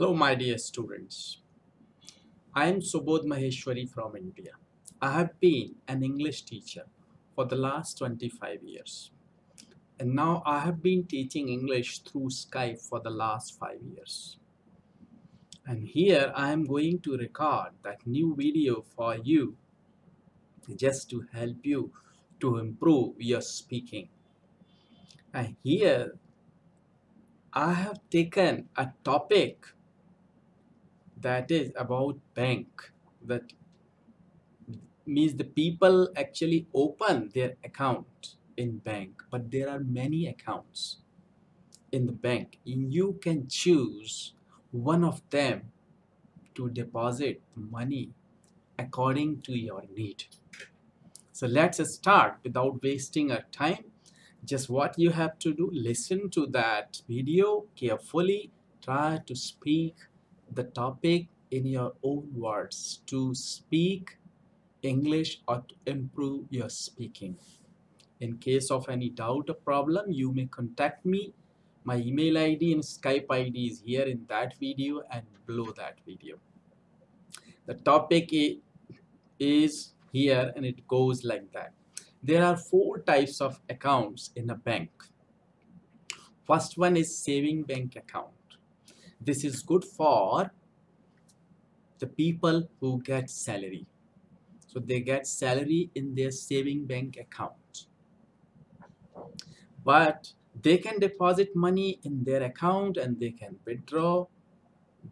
Hello, my dear students. I am Subodh Maheshwari from India. I have been an English teacher for the last 25 years. And now I have been teaching English through Skype for the last five years. And here I am going to record that new video for you just to help you to improve your speaking. And here I have taken a topic that is about bank. That means the people actually open their account in bank but there are many accounts in the bank. You can choose one of them to deposit money according to your need. So let's start without wasting our time. Just what you have to do listen to that video carefully. Try to speak the topic in your own words to speak English or to improve your speaking. In case of any doubt or problem, you may contact me. My email ID and Skype ID is here in that video and below that video. The topic is here and it goes like that. There are four types of accounts in a bank. First one is saving bank account this is good for the people who get salary. So they get salary in their saving bank account. But they can deposit money in their account and they can withdraw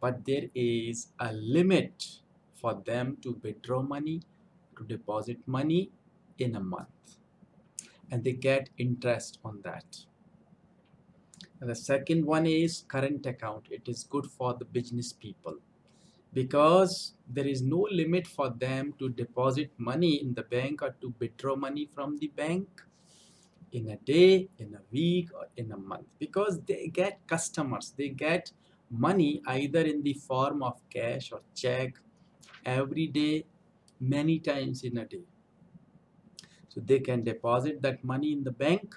but there is a limit for them to withdraw money to deposit money in a month. And they get interest on that and the second one is current account. It is good for the business people because there is no limit for them to deposit money in the bank or to withdraw money from the bank in a day in a week or in a month because they get customers. They get money either in the form of cash or check every day many times in a day. So they can deposit that money in the bank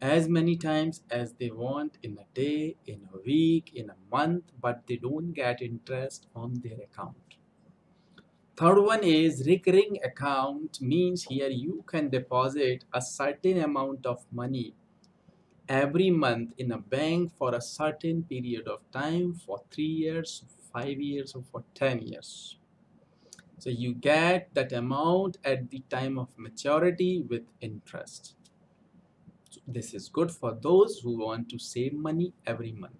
as many times as they want in a day, in a week, in a month, but they don't get interest on their account. Third one is recurring account means here you can deposit a certain amount of money every month in a bank for a certain period of time for three years, five years, or for 10 years. So you get that amount at the time of maturity with interest this is good for those who want to save money every month.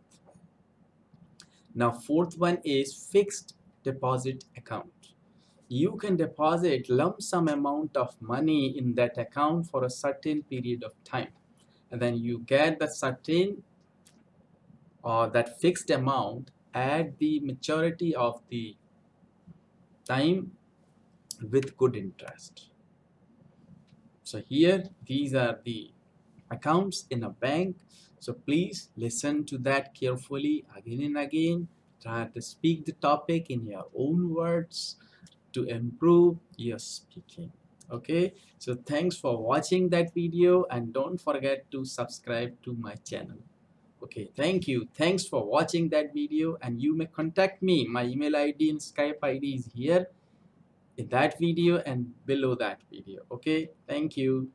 Now fourth one is fixed deposit account. You can deposit lump sum amount of money in that account for a certain period of time. And then you get the certain or uh, that fixed amount at the maturity of the time with good interest. So here these are the accounts in a bank. So please listen to that carefully again and again. Try to speak the topic in your own words to improve your speaking. Okay? So thanks for watching that video and don't forget to subscribe to my channel. Okay thank you. Thanks for watching that video and you may contact me. My email id and skype id is here in that video and below that video. Okay? Thank you